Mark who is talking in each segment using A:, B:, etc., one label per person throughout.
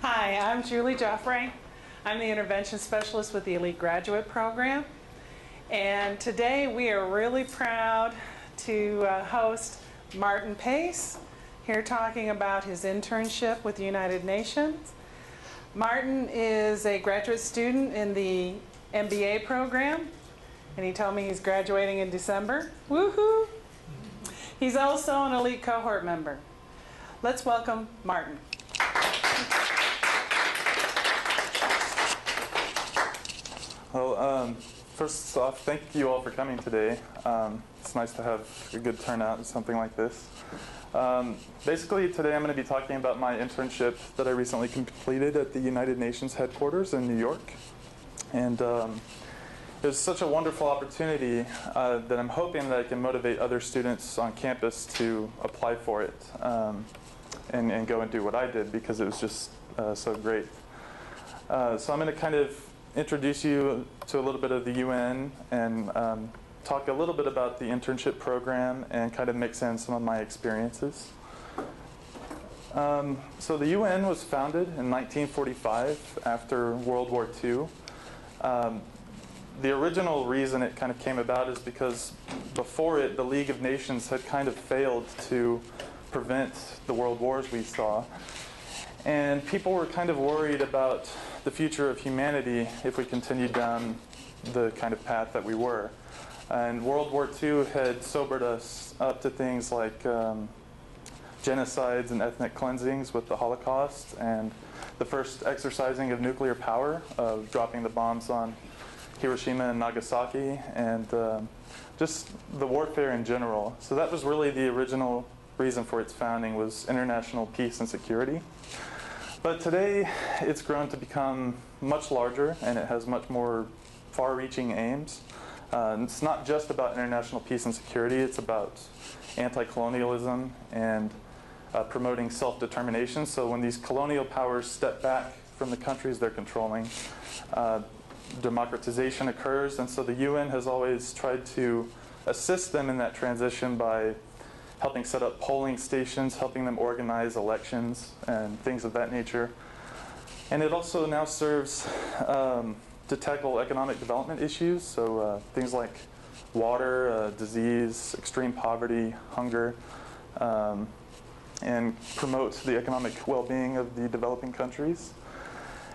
A: Hi, I'm Julie Joffrey. I'm the intervention specialist with the Elite Graduate Program. And today we are really proud to uh, host Martin Pace here talking about his internship with the United Nations. Martin is a graduate student in the MBA program, and he told me he's graduating in December. Woohoo! He's also an elite cohort member. Let's welcome Martin.
B: Well, um, first off, thank you all for coming today. Um, it's nice to have a good turnout in something like this. Um, basically, today I'm going to be talking about my internship that I recently completed at the United Nations headquarters in New York. And um, it was such a wonderful opportunity uh, that I'm hoping that I can motivate other students on campus to apply for it um, and, and go and do what I did because it was just uh, so great. Uh, so I'm going to kind of introduce you to a little bit of the UN and um, talk a little bit about the internship program and kind of mix in some of my experiences. Um, so the UN was founded in 1945 after World War II. Um, the original reason it kind of came about is because before it, the League of Nations had kind of failed to prevent the world wars we saw. And people were kind of worried about the future of humanity if we continued down the kind of path that we were. And World War II had sobered us up to things like um, genocides and ethnic cleansings with the Holocaust and the first exercising of nuclear power, of dropping the bombs on Hiroshima and Nagasaki, and um, just the warfare in general. So that was really the original reason for its founding was international peace and security. But today, it's grown to become much larger and it has much more far reaching aims. Uh, it's not just about international peace and security, it's about anti colonialism and uh, promoting self determination. So when these colonial powers step back from the countries they're controlling, uh, democratization occurs. And so the UN has always tried to assist them in that transition by helping set up polling stations, helping them organize elections, and things of that nature. And it also now serves um, to tackle economic development issues, so uh, things like water, uh, disease, extreme poverty, hunger, um, and promote the economic well being of the developing countries.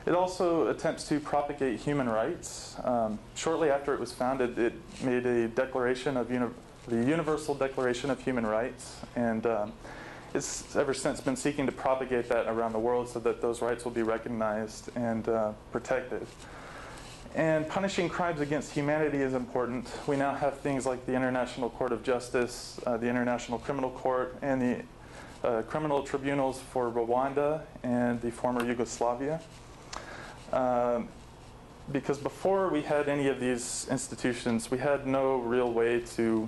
B: It also attempts to propagate human rights. Um, shortly after it was founded, it made a declaration of uni- the Universal Declaration of Human Rights, and um, it's ever since been seeking to propagate that around the world so that those rights will be recognized and uh, protected. And punishing crimes against humanity is important. We now have things like the International Court of Justice, uh, the International Criminal Court, and the uh, criminal tribunals for Rwanda and the former Yugoslavia. Um, because before we had any of these institutions, we had no real way to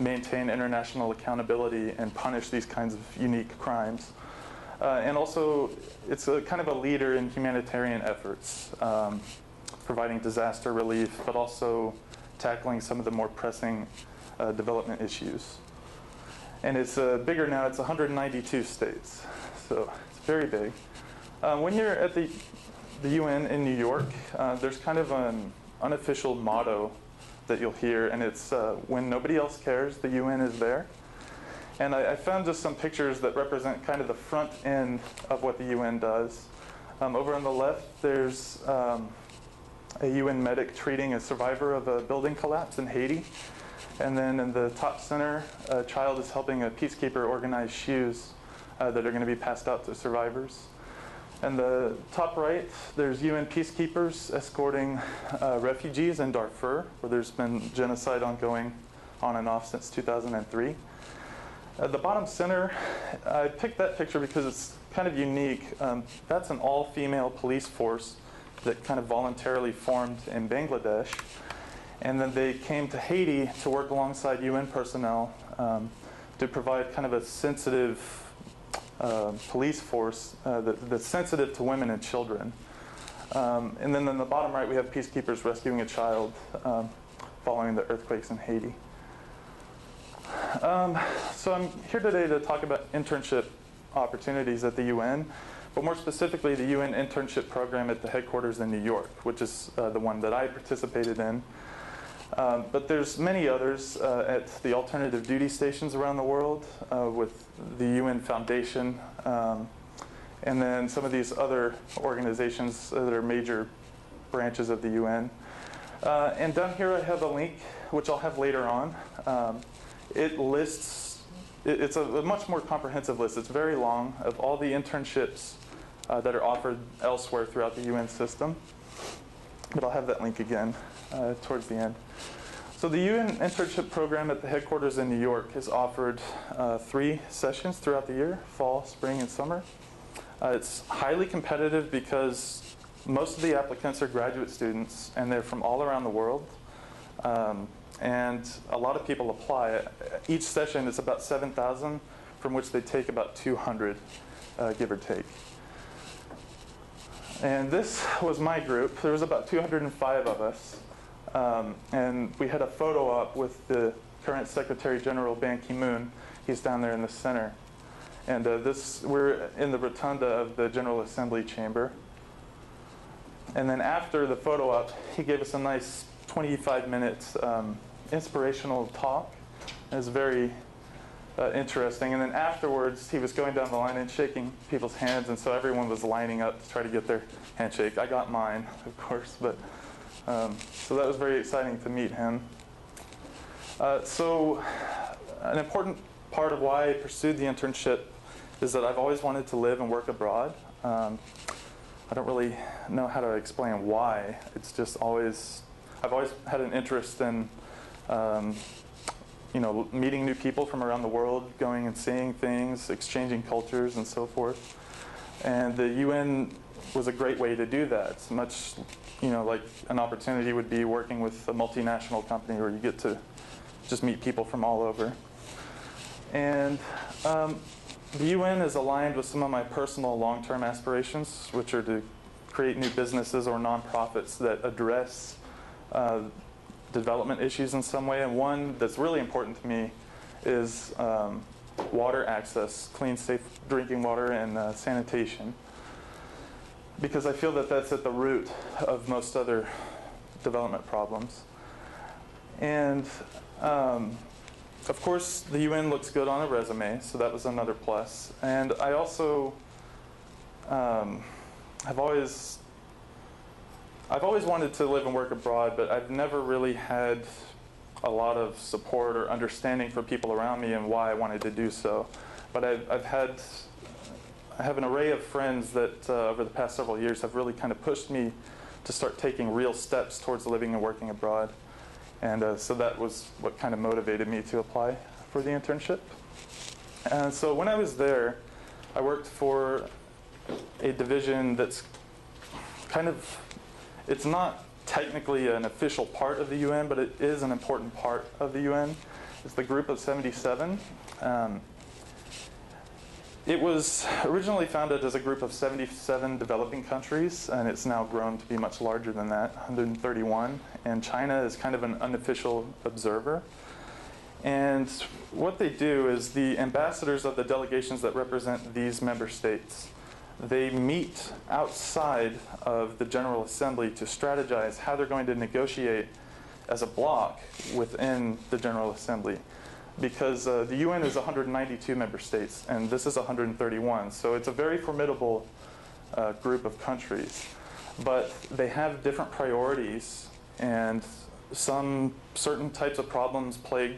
B: maintain international accountability and punish these kinds of unique crimes. Uh, and also, it's a kind of a leader in humanitarian efforts, um, providing disaster relief, but also tackling some of the more pressing uh, development issues. And it's uh, bigger now, it's 192 states, so it's very big. Uh, when you're at the, the UN in New York, uh, there's kind of an unofficial motto that you'll hear, and it's uh, when nobody else cares, the UN is there. And I, I, found just some pictures that represent kind of the front end of what the UN does. Um, over on the left, there's um, a UN medic treating a survivor of a building collapse in Haiti. And then in the top center, a child is helping a peacekeeper organize shoes uh, that are going to be passed out to survivors. And the top right, there's UN peacekeepers escorting uh, refugees in Darfur, where there's been genocide ongoing on and off since 2003. At the bottom center, I picked that picture because it's kind of unique. Um, that's an all-female police force that kind of voluntarily formed in Bangladesh. And then they came to Haiti to work alongside UN personnel um, to provide kind of a sensitive uh, police force uh, that, that's sensitive to women and children. Um, and then in the bottom right, we have peacekeepers rescuing a child um, following the earthquakes in Haiti. Um, so I'm here today to talk about internship opportunities at the UN, but more specifically, the UN internship program at the headquarters in New York, which is uh, the one that I participated in. Um, but there's many others uh, at the alternative duty stations around the world uh, with the UN Foundation, um, and then some of these other organizations that are major branches of the UN. Uh, and down here I have a link, which I'll have later on. Um, it lists, it, it's a, much more comprehensive list. It's very long of all the internships uh, that are offered elsewhere throughout the UN system. But I'll have that link again uh, towards the end. So the UN internship program at the headquarters in New York is offered uh, three sessions throughout the year, fall, spring, and summer. Uh, it's highly competitive because most of the applicants are graduate students and they're from all around the world. Um, and a lot of people apply. Each session is about 7,000, from which they take about 200, uh, give or take. And this was my group. There was about 205 of us. Um, and we had a photo op with the current Secretary General Ban Ki-moon. He's down there in the center. And uh, this, we're in the rotunda of the General Assembly chamber. And then after the photo op, he gave us a nice 25 minutes um, inspirational talk. It was very uh, interesting. And then afterwards, he was going down the line and shaking people's hands, and so everyone was lining up to try to get their handshake. I got mine, of course, but um, so that was very exciting to meet him. Uh, so, an important part of why I pursued the internship is that I've always wanted to live and work abroad. Um, I don't really know how to explain why. It's just always, I've always had an interest in, um, you know, meeting new people from around the world, going and seeing things, exchanging cultures, and so forth. And the UN was a great way to do that. It's much, you know, like an opportunity would be working with a multinational company where you get to just meet people from all over. And um, the UN is aligned with some of my personal long-term aspirations, which are to create new businesses or nonprofits that address uh, development issues in some way. And one that's really important to me is um, water access, clean, safe drinking water, and uh, sanitation. Because I feel that that's at the root of most other development problems. And um, of course, the UN looks good on a resume, so that was another plus. And I also um, have always, I've always wanted to live and work abroad, but I've never really had a lot of support or understanding from people around me and why I wanted to do so. But I've, I've had, I have an array of friends that uh, over the past several years have really kind of pushed me to start taking real steps towards living and working abroad. And uh, so that was what kind of motivated me to apply for the internship. And so when I was there, I worked for a division that's kind of, it's not technically an official part of the UN, but it is an important part of the UN. It's the Group of 77. Um, it was originally founded as a group of 77 developing countries, and it's now grown to be much larger than that, 131. And China is kind of an unofficial observer. And what they do is the ambassadors of the delegations that represent these member states, they meet outside of the General Assembly to strategize how they're going to negotiate as a bloc within the General Assembly because uh, the UN is 192 member states, and this is 131. So it's a very formidable uh, group of countries. But they have different priorities, and some certain types of problems plague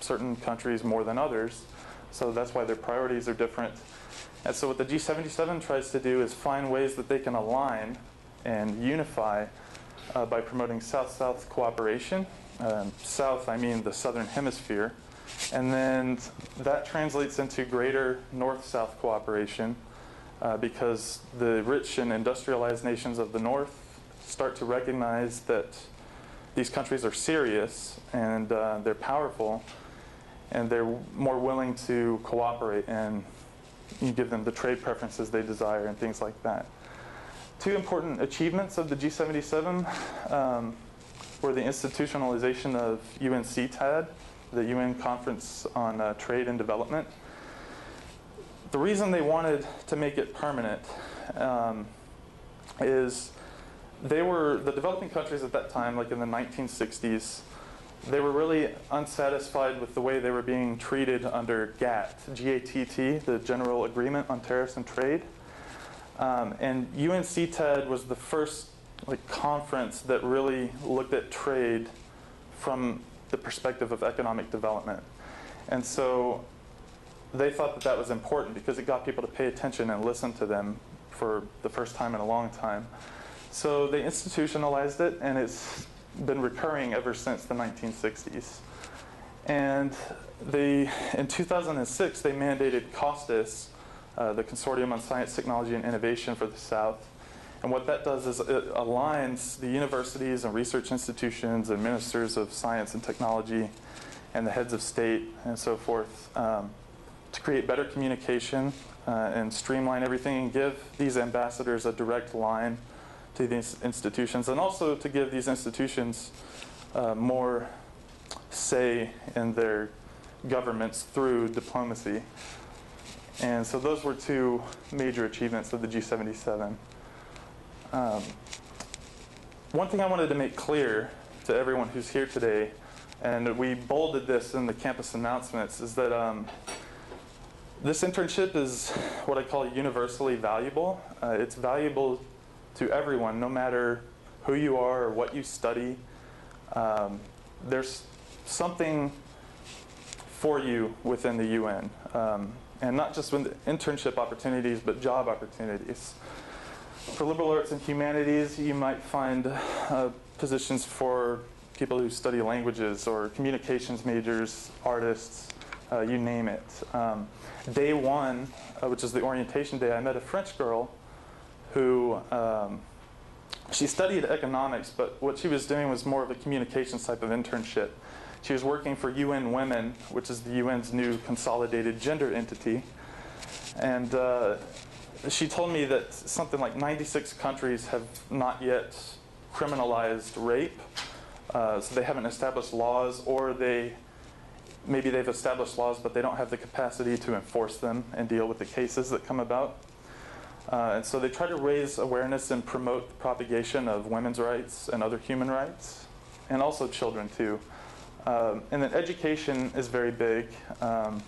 B: certain countries more than others. So that's why their priorities are different. And so what the G77 tries to do is find ways that they can align and unify uh, by promoting South-South cooperation. Um, South, I mean the Southern Hemisphere and then that translates into greater north-south cooperation uh, because the rich and industrialized nations of the north start to recognize that these countries are serious and uh, they're powerful and they're more willing to cooperate and you give them the trade preferences they desire and things like that. two important achievements of the G77 um, were the institutionalization of UNCTAD, the UN Conference on uh, Trade and Development. The reason they wanted to make it permanent um, is they were, the developing countries at that time, like in the 1960s, they were really unsatisfied with the way they were being treated under GATT, G-A-T-T, the General Agreement on Tariffs and Trade. Um, and UNCTAD was the first like conference that really looked at trade from the perspective of economic development. And so they thought that that was important because it got people to pay attention and listen to them for the first time in a long time. So they institutionalized it, and it's been recurring ever since the 1960s. And they, in 2006, they mandated COSTIS, uh, the Consortium on Science, Technology, and Innovation for the South. And what that does is it aligns the universities and research institutions and ministers of science and technology and the heads of state and so forth um, to create better communication uh, and streamline everything and give these ambassadors a direct line to these institutions and also to give these institutions uh, more say in their governments through diplomacy. And so those were two major achievements of the G77. Um, one thing I wanted to make clear to everyone who's here today, and we bolded this in the campus announcements, is that um, this internship is what I call universally valuable. Uh, it's valuable to everyone, no matter who you are or what you study. Um, there's something for you within the UN. Um, and not just with internship opportunities, but job opportunities. For liberal arts and humanities, you might find uh, positions for people who study languages or communications majors, artists, uh, you name it. Um, day one, uh, which is the orientation day, I met a French girl who um, she studied economics, but what she was doing was more of a communications type of internship. She was working for UN Women, which is the UN's new consolidated gender entity. And uh, she told me that something like 96 countries have not yet criminalized rape. Uh, so they haven't established laws, or they maybe they've established laws, but they don't have the capacity to enforce them and deal with the cases that come about. Uh, and so they try to raise awareness and promote the propagation of women's rights and other human rights, and also children too. Um, and then education is very big. Um,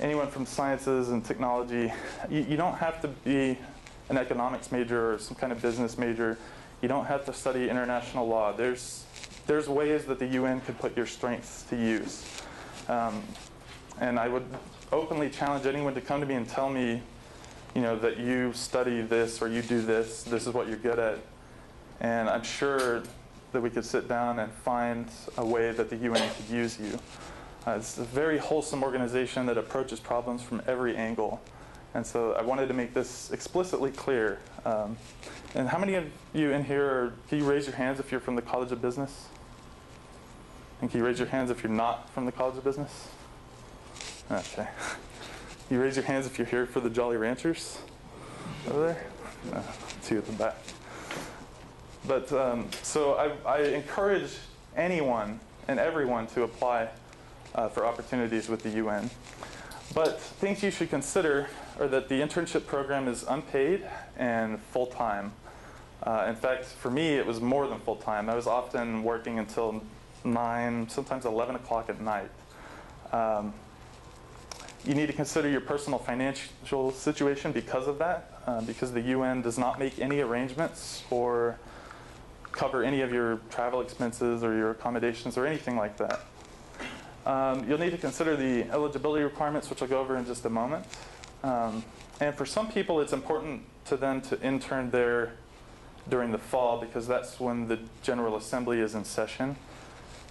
B: anyone from sciences and technology, you, you, don't have to be an economics major or some kind of business major. You don't have to study international law. There's, there's ways that the UN could put your strengths to use. Um, and I would openly challenge anyone to come to me and tell me, you know, that you study this or you do this, this is what you're good at. And I'm sure that we could sit down and find a way that the UN could use you. Uh, it's a very wholesome organization that approaches problems from every angle. And so I wanted to make this explicitly clear. Um, and how many of you in here, are, can you raise your hands if you're from the College of Business? And can you raise your hands if you're not from the College of Business? Okay. You raise your hands if you're here for the Jolly Ranchers over there? No, two at the back. But um, so I, I, encourage anyone and everyone to apply uh, for opportunities with the UN. But things you should consider are that the internship program is unpaid and full time. Uh, in fact, for me, it was more than full time. I was often working until 9, sometimes 11 o'clock at night. Um, you need to consider your personal financial situation because of that, uh, because the UN does not make any arrangements or cover any of your travel expenses or your accommodations or anything like that. Um, you'll need to consider the eligibility requirements, which I'll go over in just a moment. Um, and for some people, it's important to them to intern there during the fall because that's when the General Assembly is in session.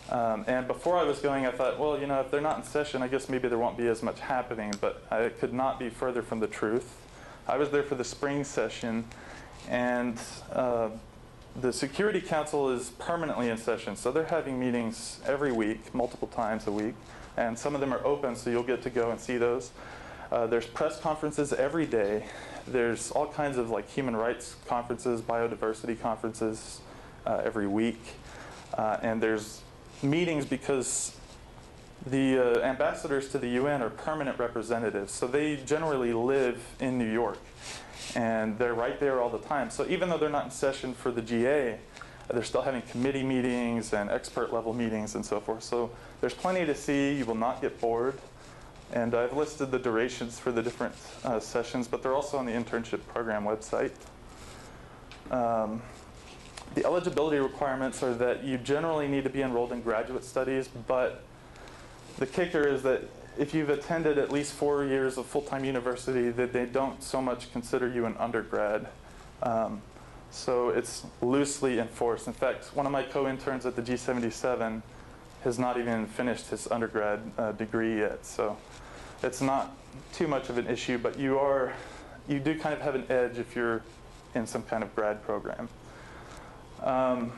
B: Um, and before I was going, I thought, well, you know, if they're not in session, I guess maybe there won't be as much happening. But I, could not be further from the truth. I was there for the spring session, and uh, the Security Council is permanently in session. So they're having meetings every week, multiple times a week. And some of them are open, so you'll get to go and see those. Uh, there's press conferences every day. There's all kinds of like human rights conferences, biodiversity conferences uh, every week. Uh, and there's meetings because the uh, ambassadors to the UN are permanent representatives. So they generally live in New York. And they're right there all the time. So even though they're not in session for the GA, they're still having committee meetings and expert level meetings and so forth. So there's plenty to see. You will not get bored. And I've listed the durations for the different uh, sessions, but they're also on the internship program website. Um, the eligibility requirements are that you generally need to be enrolled in graduate studies, but the kicker is that if you've attended at least four years of full-time university, that they don't so much consider you an undergrad. Um, so it's loosely enforced. In fact, one of my co-interns at the G77 has not even finished his undergrad uh, degree yet. So it's not too much of an issue, but you are, you do kind of have an edge if you're in some kind of grad program. Um,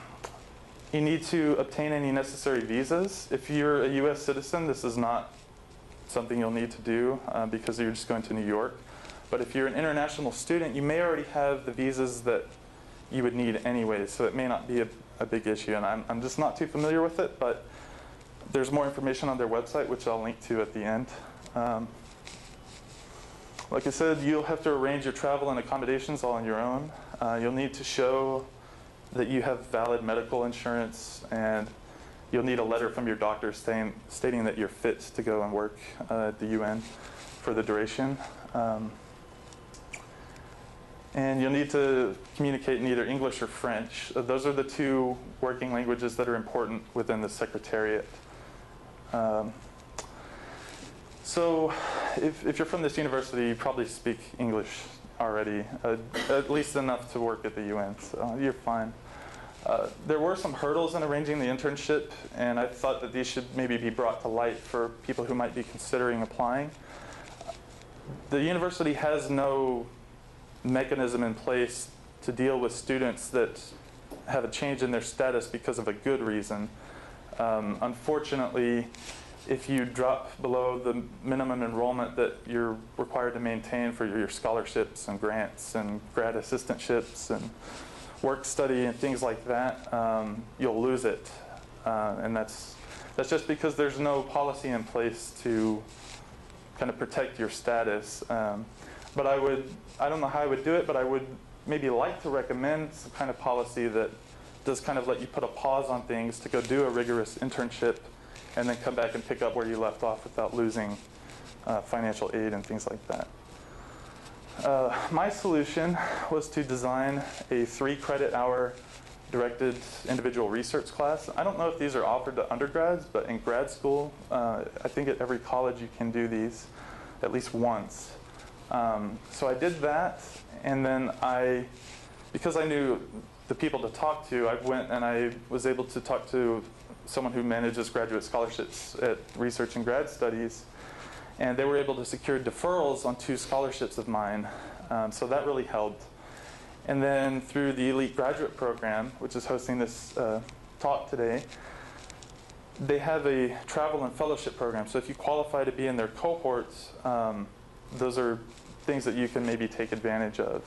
B: you need to obtain any necessary visas. If you're a US citizen, this is not something you'll need to do uh, because you're just going to New York. But if you're an international student, you may already have the visas that you would need anyway, so it may not be a, a big issue. And I'm, I'm just not too familiar with it, but there's more information on their website, which I'll link to at the end. Um, like I said, you'll have to arrange your travel and accommodations all on your own. Uh, you'll need to show that you have valid medical insurance and you'll need a letter from your doctor stating that you're fit to go and work uh, at the UN for the duration. Um, and you'll need to communicate in either English or French. Uh, those are the two working languages that are important within the Secretariat. Um, so if, if you're from this university, you probably speak English already, uh, at least enough to work at the UN, so you're fine. Uh, there were some hurdles in arranging the internship, and I thought that these should maybe be brought to light for people who might be considering applying. The university has no mechanism in place to deal with students that have a change in their status because of a good reason. Um, unfortunately, if you drop below the minimum enrollment that you're required to maintain for your scholarships and grants and grad assistantships and work study and things like that, um, you'll lose it. Uh, and that's, that's just because there's no policy in place to kind of protect your status. Um, but I would, I don't know how I would do it, but I would maybe like to recommend some kind of policy that does kind of let you put a pause on things to go do a rigorous internship and then come back and pick up where you left off without losing uh, financial aid and things like that. Uh, my solution was to design a three credit hour directed individual research class. I don't know if these are offered to undergrads, but in grad school, uh, I think at every college you can do these at least once. Um, so I did that, and then I, because I knew the people to talk to, I went and I was able to talk to someone who manages graduate scholarships at research and grad studies. And they were able to secure deferrals on two scholarships of mine. Um, so that really helped. And then through the Elite Graduate Program, which is hosting this uh, talk today, they have a travel and fellowship program. So if you qualify to be in their cohorts, um, those are things that you can maybe take advantage of.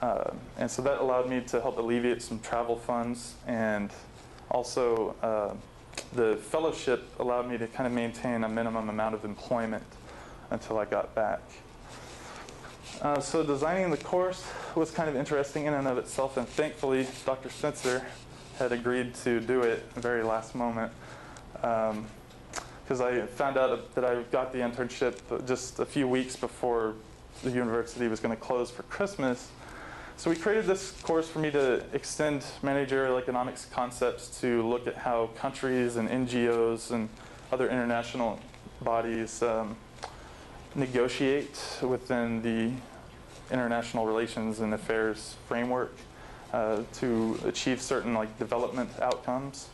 B: Uh, and so that allowed me to help alleviate some travel funds and also, uh, the fellowship allowed me to kind of maintain a minimum amount of employment until I got back. Uh, so designing the course was kind of interesting in and of itself, and thankfully Dr. Spencer had agreed to do it very last moment. Because um, I found out that I got the internship just a few weeks before the university was going to close for Christmas. So we created this course for me to extend managerial economics concepts to look at how countries and NGOs and other international bodies um, negotiate within the international relations and affairs framework uh, to achieve certain like development outcomes.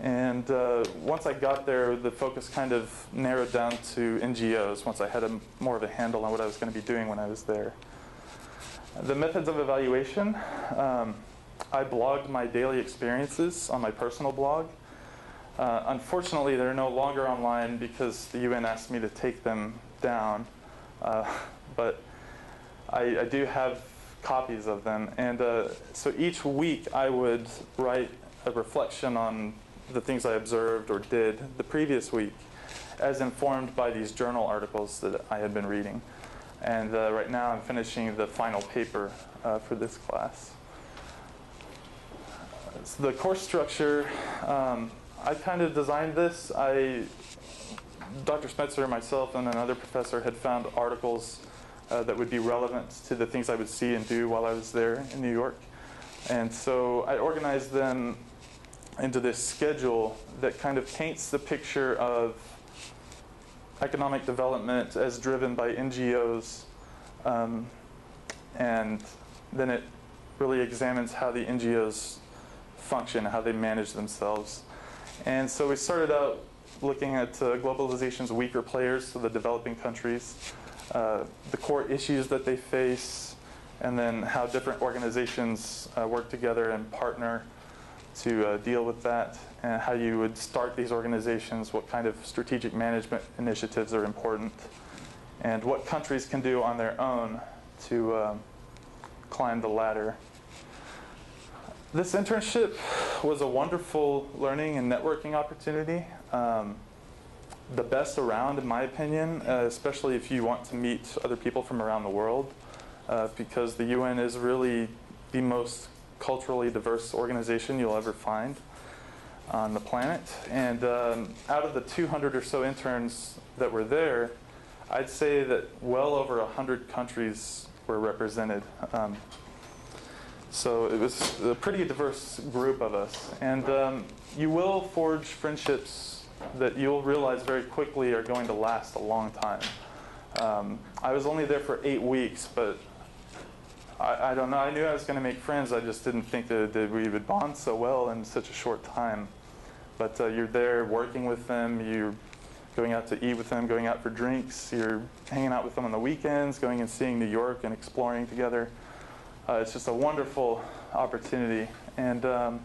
B: And uh, once I got there, the focus kind of narrowed down to NGOs once I had a, more of a handle on what I was going to be doing when I was there. The methods of evaluation, um, I blogged my daily experiences on my personal blog. Uh, unfortunately, they're no longer online because the UN asked me to take them down. Uh, but I, I do have copies of them. And uh, so each week I would write a reflection on the things I observed or did the previous week as informed by these journal articles that I had been reading. And uh, right now I'm finishing the final paper uh, for this class. So the course structure, um, I kind of designed this. I, Dr. Spencer, myself, and another professor had found articles uh, that would be relevant to the things I would see and do while I was there in New York. And so I organized them into this schedule that kind of paints the picture of economic development as driven by NGOs. Um, and then it really examines how the NGOs function, how they manage themselves. And so we started out looking at uh, globalization's weaker players, so the developing countries, uh, the core issues that they face, and then how different organizations uh, work together and partner to uh, deal with that, and how you would start these organizations, what kind of strategic management initiatives are important, and what countries can do on their own to um, climb the ladder. This internship was a wonderful learning and networking opportunity. Um, the best around, in my opinion, uh, especially if you want to meet other people from around the world, uh, because the UN is really the most culturally diverse organization you'll ever find on the planet. And um, out of the 200 or so interns that were there, I'd say that well over 100 countries were represented. Um, so it was a pretty diverse group of us. And um, you will forge friendships that you'll realize very quickly are going to last a long time. Um, I was only there for eight weeks, but I, I don't know. I knew I was going to make friends. I just didn't think that, that we would bond so well in such a short time. But uh, you're there working with them. You're going out to eat with them, going out for drinks. You're hanging out with them on the weekends, going and seeing New York and exploring together. Uh, it's just a wonderful opportunity. And um,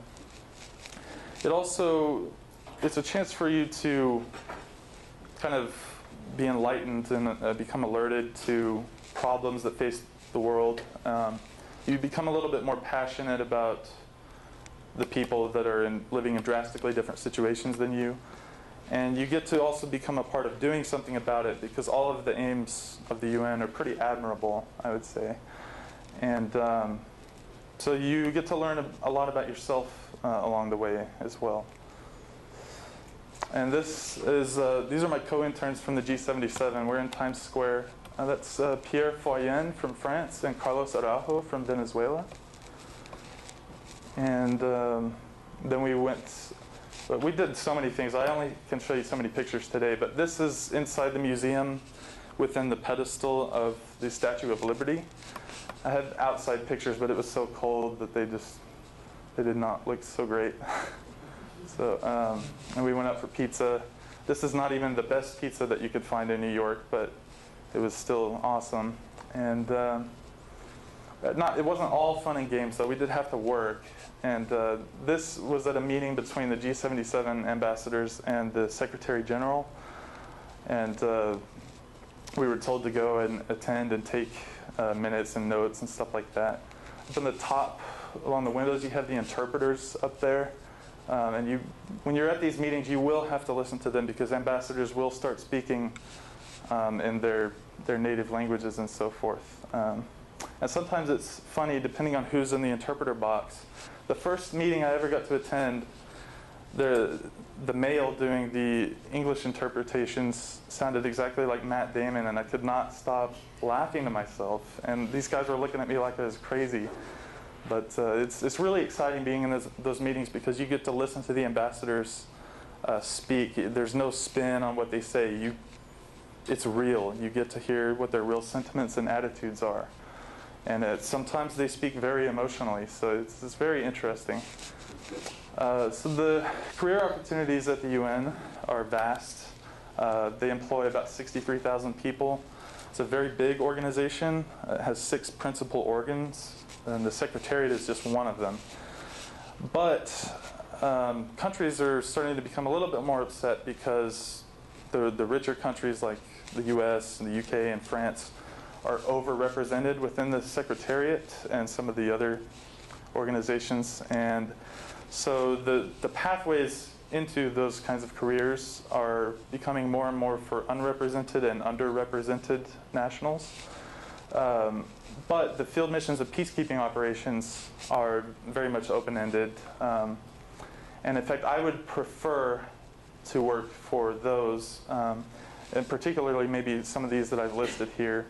B: it also, it's a chance for you to kind of be enlightened and uh, become alerted to problems that face the world. Um, you become a little bit more passionate about the people that are in, living in drastically different situations than you. And you get to also become a part of doing something about it because all of the aims of the UN are pretty admirable, I would say. And um, so you get to learn a, lot about yourself uh, along the way as well. And this is, uh, these are my co-interns from the G77. We're in Times Square. Uh, that's uh, Pierre Foyen from France and Carlos Araujo from Venezuela. And um, then we went, but we did so many things. I only can show you so many pictures today, but this is inside the museum within the pedestal of the Statue of Liberty. I had outside pictures, but it was so cold that they just, they did not look so great. so, um, and we went out for pizza. This is not even the best pizza that you could find in New York, but it was still awesome. And um, not, it wasn't all fun and games, though. We did have to work. And uh, this was at a meeting between the G77 ambassadors and the Secretary General. And uh, we were told to go and attend and take uh, minutes and notes and stuff like that. Up in the top, along the windows, you have the interpreters up there. Um, and you, when you're at these meetings, you will have to listen to them because ambassadors will start speaking um, in their, their native languages and so forth. Um, and sometimes it's funny, depending on who's in the interpreter box. The first meeting I ever got to attend, the, the male doing the English interpretations sounded exactly like Matt Damon, and I could not stop laughing to myself. And these guys were looking at me like I was crazy. But uh, it's, it's really exciting being in those, those meetings because you get to listen to the ambassadors uh, speak. There's no spin on what they say. You, it's real. You get to hear what their real sentiments and attitudes are. And it, sometimes they speak very emotionally, so it's, it's very interesting. Uh, so the career opportunities at the UN are vast. Uh, they employ about 63,000 people. It's a very big organization. It has six principal organs, and the Secretariat is just one of them. But um, countries are starting to become a little bit more upset because the, the richer countries like the US and the UK and France are overrepresented within the Secretariat and some of the other organizations. And so the, the pathways into those kinds of careers are becoming more and more for unrepresented and underrepresented nationals. Um, but the field missions of peacekeeping operations are very much open-ended. Um, and in fact, I would prefer to work for those, um, and particularly maybe some of these that I've listed here,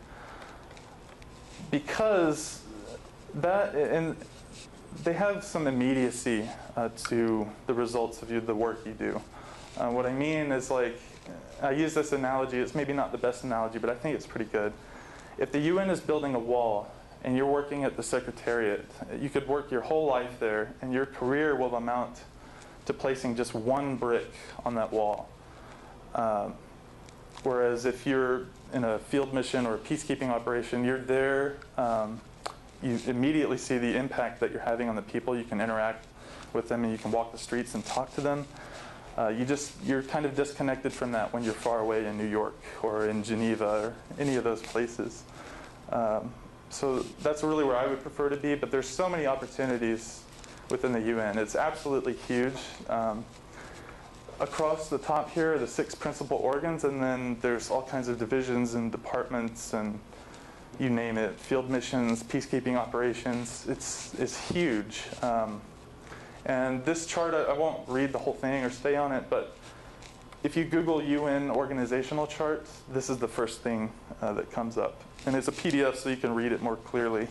B: because that, and they have some immediacy uh, to the results of you, the work you do. Uh, what I mean is like, I use this analogy, it's maybe not the best analogy, but I think it's pretty good. If the UN is building a wall and you're working at the Secretariat, you could work your whole life there and your career will amount to placing just one brick on that wall. Um, whereas if you're in a field mission or a peacekeeping operation, you're there, um, you immediately see the impact that you're having on the people. You can interact with them and you can walk the streets and talk to them. Uh, you just, you're kind of disconnected from that when you're far away in New York or in Geneva or any of those places. Um, so that's really where I would prefer to be, but there's so many opportunities within the UN. It's absolutely huge. Um, across the top here are the six principal organs, and then there's all kinds of divisions and departments and you name it, field missions, peacekeeping operations. It's, it's huge. Um, and this chart, I, I won't read the whole thing or stay on it, but if you Google UN organizational charts, this is the first thing uh, that comes up. And it's a PDF so you can read it more clearly.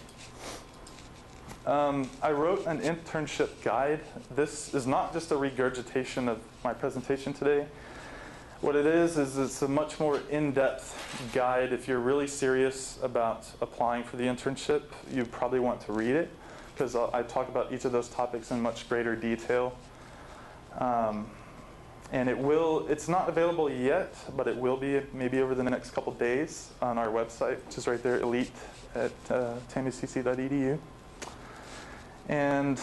B: Um, I wrote an internship guide. This is not just a regurgitation of my presentation today. What it is, is it's a much more in-depth guide. If you're really serious about applying for the internship, you probably want to read it because I talk about each of those topics in much greater detail. Um, and it will, it's not available yet, but it will be maybe over the next couple days on our website, which is right there, elite at uh, tamucc.edu. And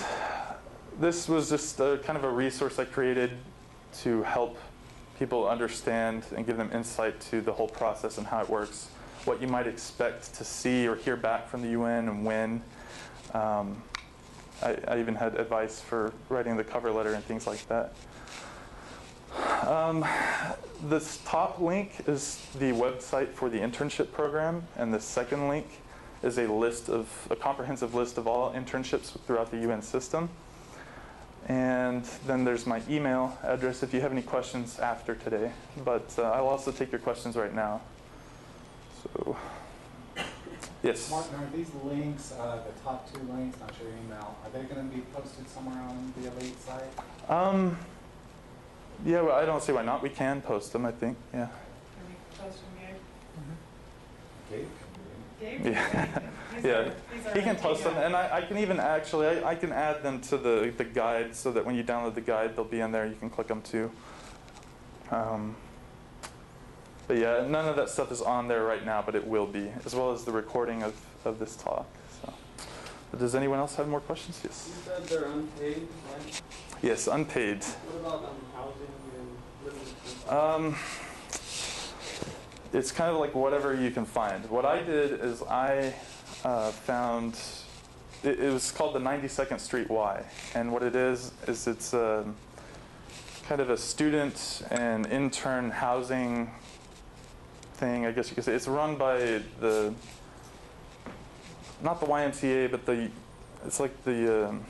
B: this was just a, kind of a resource I created to help people understand and give them insight to the whole process and how it works, what you might expect to see or hear back from the UN and when. Um, I, I, even had advice for writing the cover letter and things like that. Um, this top link is the website for the internship program, and the second link is a list of a comprehensive list of all internships throughout the UN system. And then there's my email address if you have any questions after today. But uh, I'll also take your questions right now. So, yes.
C: Martin, are these links, uh, the top two links, not your email, are they going to be posted somewhere on the Elite site?
B: Um, yeah, well, I don't see why not. We can post them, I think. Yeah.
A: Can we post them here?
C: Gabe?
A: Gabe?
B: Yeah.
A: These
B: Yeah.
A: are- these are
B: He can post them, and I, I can even actually, I, I can add them to the, the guide so that when you download the guide, they'll be in there. You can click them too. Um, but yeah, none of that stuff is on there right now, but it will be, as well as the recording of, of this talk. So. But does anyone else have more questions? Yes.
D: You said they're unpaid, right?
B: Yes, unpaid.
D: What about um, housing and living?
B: Um, it's kind of like whatever you can find. What I did is I uh, found it, it was called the 92nd Street Y, and what it is is it's a, kind of a student and intern housing thing. I guess you could say it's run by the not the YMCA, but the it's like the um,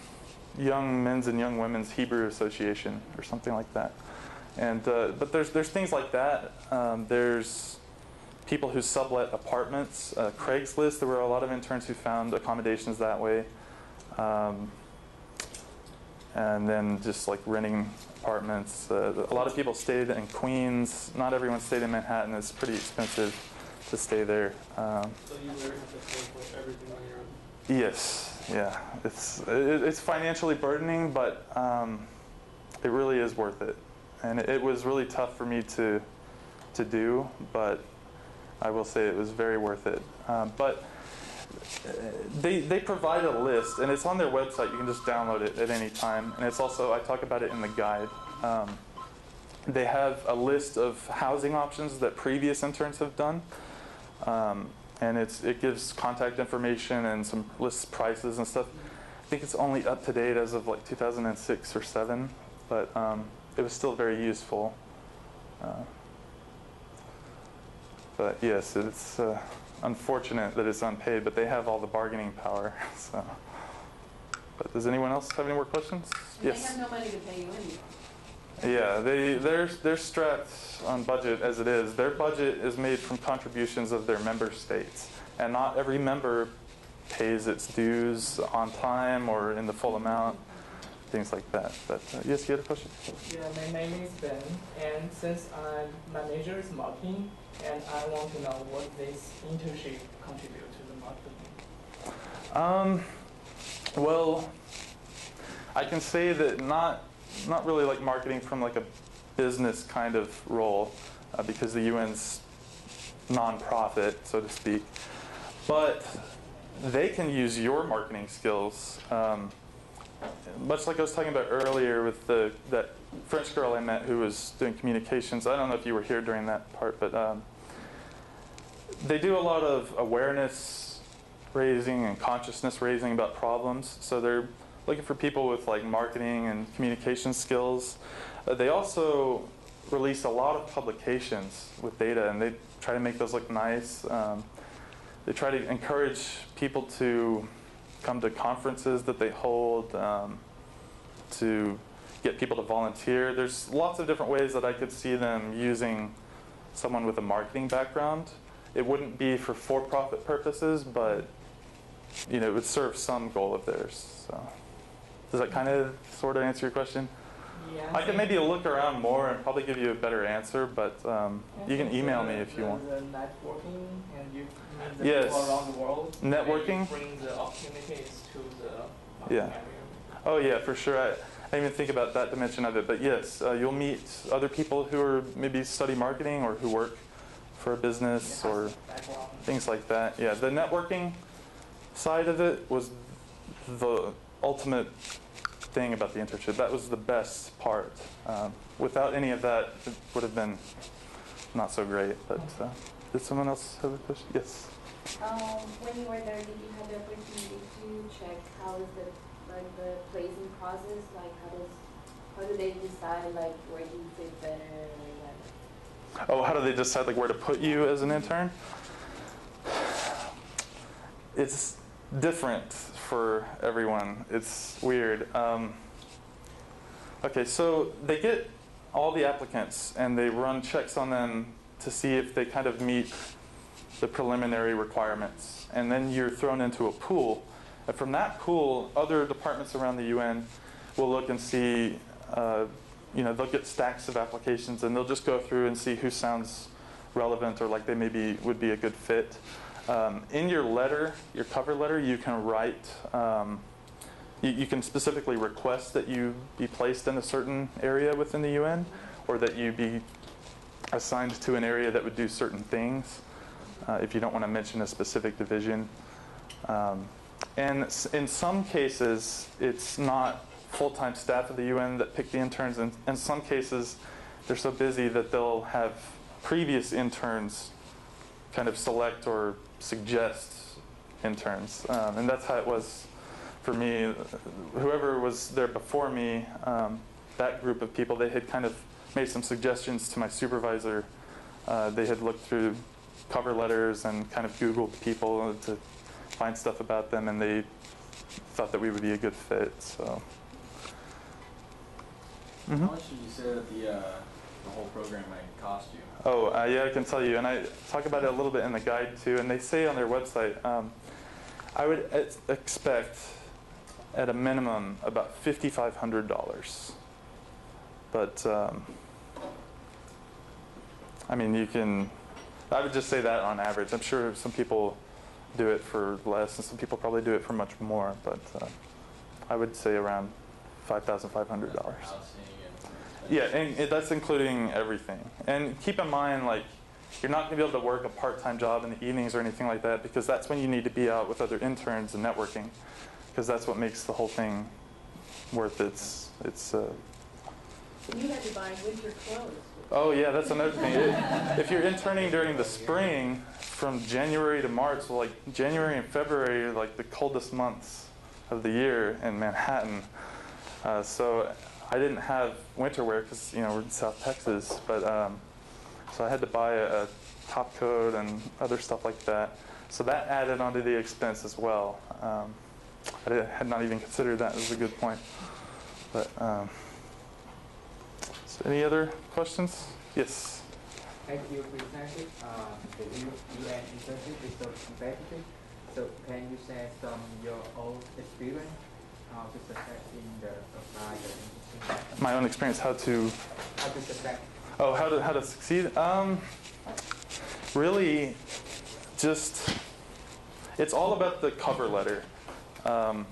B: Young Men's and Young Women's Hebrew Association or something like that. And uh, but there's there's things like that. Um, there's people who sublet apartments. Uh, Craigslist. There were a lot of interns who found accommodations that way. Um, and then just like renting apartments. Uh, a lot of people stayed in Queens. Not everyone stayed in Manhattan. It's pretty expensive to stay there. Um,
D: So you literally have to pay for everything on your own.
B: Yes, yeah. It's it, it's financially burdening, but um, it really is worth it. And it, it was really tough for me to to do, but I will say it was very worth it. Um, but uh, they they provide a list, and it's on their website. You can just download it at any time, and it's also I talk about it in the guide. Um, they have a list of housing options that previous interns have done. Um, and it's it gives contact information and some lists prices and stuff. I think it's only up to date as of like 2006 or seven, but um, it was still very useful. Uh, but yes, it's uh, unfortunate that it's unpaid, but they have all the bargaining power. So, but does anyone else have any more questions?
E: And
B: yes.
E: they have no money to pay you anyway.
B: Yeah, they they're they're strapped on budget as it is. Their budget is made from contributions of their member states, and not every member pays its dues on time or in the full amount, things like that. But uh, yes, you had a question.
F: Yeah, my name is Ben, and since I'm, my major is marketing, and I want to know what this internship contribute to the marketing.
B: Um, well, I can say that not not really like marketing from like a business kind of role, uh, because the UN's nonprofit, so to speak. But they can use your marketing skills, um, much like I was talking about earlier with the that French girl I met who was doing communications. I don't know if you were here during that part, but um, they do a lot of awareness raising and consciousness raising about problems. So they're looking for people with like marketing and communication skills. Uh, they also release a lot of publications with data, and they try to make those look nice. Um, they try to encourage people to come to conferences that they hold, um, to get people to volunteer. There's lots of different ways that I could see them using someone with a marketing background. It wouldn't be for for-profit purposes, but you know, it would serve some goal of theirs. So, does that kind of sort of answer your question?
F: Yeah.
B: I could maybe look around more and probably give you a better answer, but um, you can email me if you
F: the,
B: want.
F: The networking and you meet the
B: Yes.
F: people around the world.
B: Networking?
F: Bring the opportunities to the
B: Yeah.
F: area.
B: Oh yeah, for sure. I, I didn't even think about that dimension of it, but yes, uh, you'll meet other people who are maybe study marketing or who work for a business
F: Yeah,
B: or
F: background.
B: things like that. Yeah, the networking side of it was the ultimate thing about the internship. That was the best part. Um, without any of that, it would have been not so great. But uh, did someone else have a question? Yes.
E: Um, when you were there, did you have the opportunity to check how is the, like, the placing process, like, how does, how do they decide, like, where do you fit better, like?
B: Oh, how do they decide like where to put you as an intern? It's different for everyone. It's weird. Um, okay, so they get all the applicants and they run checks on them to see if they kind of meet the preliminary requirements. And then you're thrown into a pool. And from that pool, other departments around the UN will look and see, uh, you know, they'll get stacks of applications and they'll just go through and see who sounds relevant or like they maybe would be a good fit. Um, in your letter, your cover letter, you can write, um, you, you can specifically request that you be placed in a certain area within the UN or that you be assigned to an area that would do certain things uh, if you don't want to mention a specific division. Um, and in some cases, it's not full-time staff of the UN that pick the interns. And in some cases, they're so busy that they'll have previous interns kind of select or suggest interns. Um, and that's how it was for me. Whoever was there before me, um, that group of people, they had kind of made some suggestions to my supervisor. Uh, they had looked through cover letters and kind of Googled people to find stuff about them, and they thought that we would be a good fit. So. Mhm.
G: How much did you say that the, uh, the whole program might cost you?
B: Oh, uh, yeah, I can tell you. And I talk about it a little bit in the guide too. And they say on their website, um, I would ex- expect at a minimum about $5,500. But, um, I mean, you can, I would just say that on average. I'm sure some people do it for less and some people probably do it for much more. But uh, I would say around $5,500. Yeah, and it, that's including everything. And keep in mind, like, you're not going to be able to work a part-time job in the evenings or anything like that because that's when you need to be out with other interns and networking, because that's what makes the whole thing worth its its uh,
H: You had to buy winter clothes.
B: Oh yeah, that's another thing. It- if you're interning during the spring, from January to March, well, like January and February are like the coldest months of the year in Manhattan. Uh, so I didn't have winter wear because you know we're in South Texas, but um, so I had to buy a, a top coat and other stuff like that. So that added onto the expense as well. Um, I did, had not even considered that as a good point. But um, so any other questions? Yes.
I: As you presented, uh, the UN internship is so competitive. So can you share some your own experience how to the the?
B: My own experience, how to
I: How to success?
B: oh how to how to succeed. Um, really, just it's all about the cover letter. Um,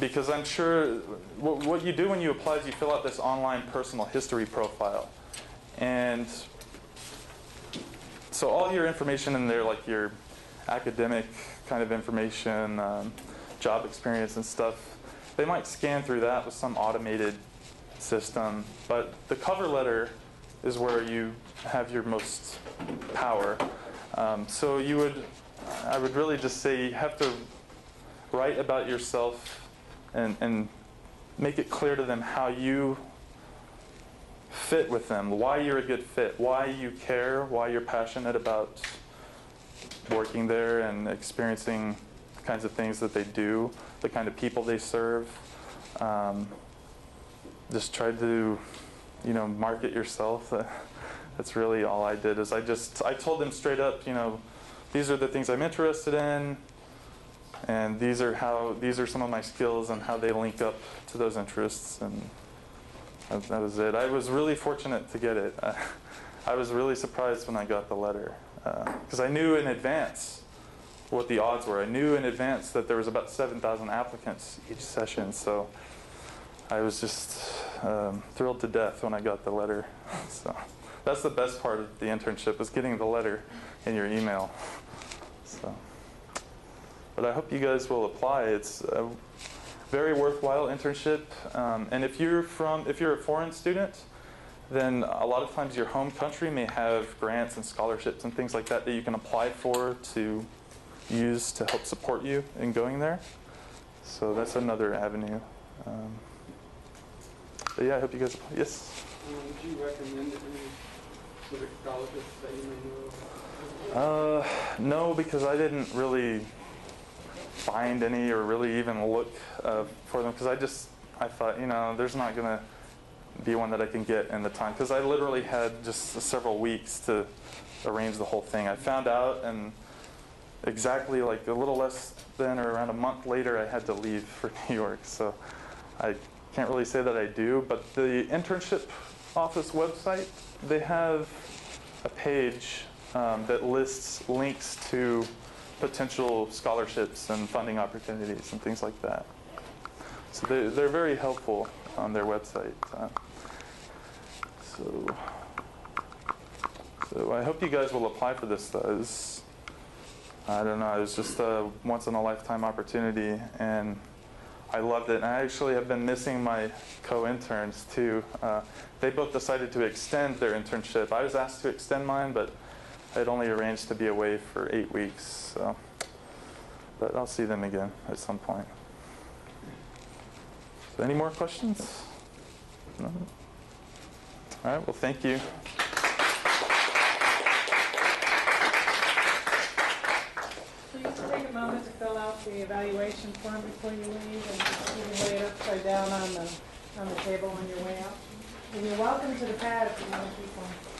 B: because I'm sure what, what you do when you apply is you fill out this online personal history profile. And so all your information in there, like your academic kind of information, um, job experience and stuff, they might scan through that with some automated system. But the cover letter is where you have your most power. Um, so you would, I would really just say you have to write about yourself and, and make it clear to them how you fit with them, why you're a good fit, why you care, why you're passionate about working there and experiencing kinds of things that they do, the kind of people they serve. Um, just try to, you know, market yourself. That's really all I did. Is I just I told them straight up, you know, these are the things I'm interested in, and these are how these are some of my skills and how they link up to those interests and that, that was it i was really fortunate to get it i was really surprised when i got the letter because i knew in advance what the odds were i knew in advance that there was about 7000 applicants each session so i was just um, thrilled to death when i got the letter so that's the best part of the internship is getting the letter in your email so but I hope you guys will apply. It's a very worthwhile internship. Um, and if you're from, if you're a foreign student, then a lot of times your home country may have grants and scholarships and things like that that you can apply for to use to help support you in going there. So that's another avenue. Um, but yeah, I hope you guys. Yes.
D: Um, would you recommend any specific scholarships that you may know?
B: Uh, no, because I didn't really find any or really even look uh, for them because I just I thought you know there's not gonna be one that I can get in the time because I literally had just several weeks to arrange the whole thing. I found out and exactly like a little less than or around a month later I had to leave for New York. So I can't really say that I do, but the internship office website they have a page um, that lists links to potential scholarships and funding opportunities and things like that. So they, they're very helpful on their website. Uh, so, so I hope you guys will apply for this. Though. I don't know. It was just a once in a lifetime opportunity, and I loved it. And I actually have been missing my co-interns too. Uh, they both decided to extend their internship. I was asked to extend mine, but I'd only arranged to be away for eight weeks. So, but I'll see them again at some point. So, any more questions? No? All right. Well, thank you.
A: Please take a moment to fill out the evaluation form before you leave, and you can lay it upside down on the, on the table on your way out. And you're welcome to the pad if you want to keep one.